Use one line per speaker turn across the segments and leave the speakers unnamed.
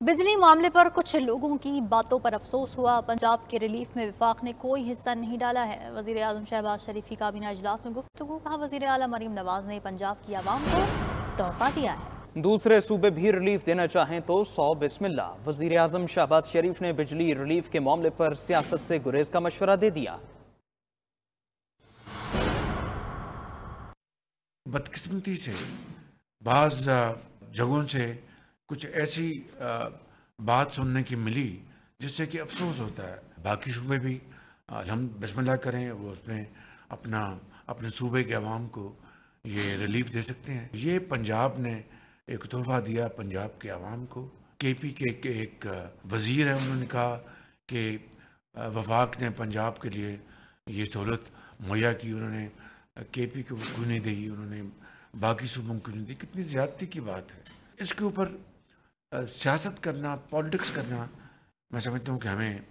बिजली मामले पर कुछ लोगों की बातों पर अफसोस हुआ। पंजाब के रिलीफ में विफाक ने कोई हिस्सा नहीं डाला है। वज़ीर अजम शहबाज शरीफ की काबीना अजलास में गुफ्तु कहा वज़ीर अला मरीम नवाज़ ने पंजाब की आवाम को तोहफा दिया है।
दूसरे सूबे भी रिलीफ देना चाहें तो सौ बिस्मिल्ला वज़ीर अजम शहबाज शरीफ ने बिजली रिलीफ के मामले पर सियासत से गुरेज का मशवरा दे दिया।
बदकिस्मती से बाज़ जगहों से कुछ ऐसी बात सुनने की मिली जिससे कि अफसोस होता है। बाकी सूबे भी हम बसमिल्ला करें वो उसमें अपना अपने सूबे के अवाम को ये रिलीफ दे सकते हैं। ये पंजाब ने एक तोहफा दिया पंजाब के अवाम को। के पी के, एक वज़ीर है उन्होंने कहा कि वफाक ने पंजाब के लिए ये सहूलत मुहैया की उन्होंने के पी को क्यों नहीं दी उन्होंने बाकी सूबों को नहीं दी? कितनी ज़्यादती की बात है। इसके ऊपर सियासत करना, पॉलिटिक्स करना, मैं समझता हूँ कि हमें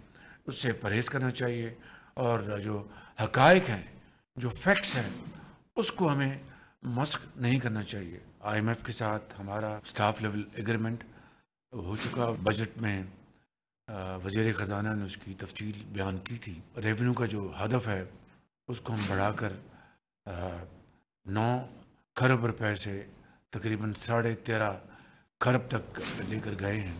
उससे परहेज़ करना चाहिए और जो हकाइक हैं, जो फैक्ट्स हैं, उसको हमें मस्क नहीं करना चाहिए। आईएमएफ के साथ हमारा स्टाफ लेवल एग्रीमेंट हो चुका। बजट में वज़ीर ख़जाना ने उसकी तफसील बयान की थी। रेवेन्यू का जो हदफ है, उसको हम बढ़ाकर नौ खरब रुपए से तकरीबन साढ़े तेरह खरब तक लेकर गए हैं।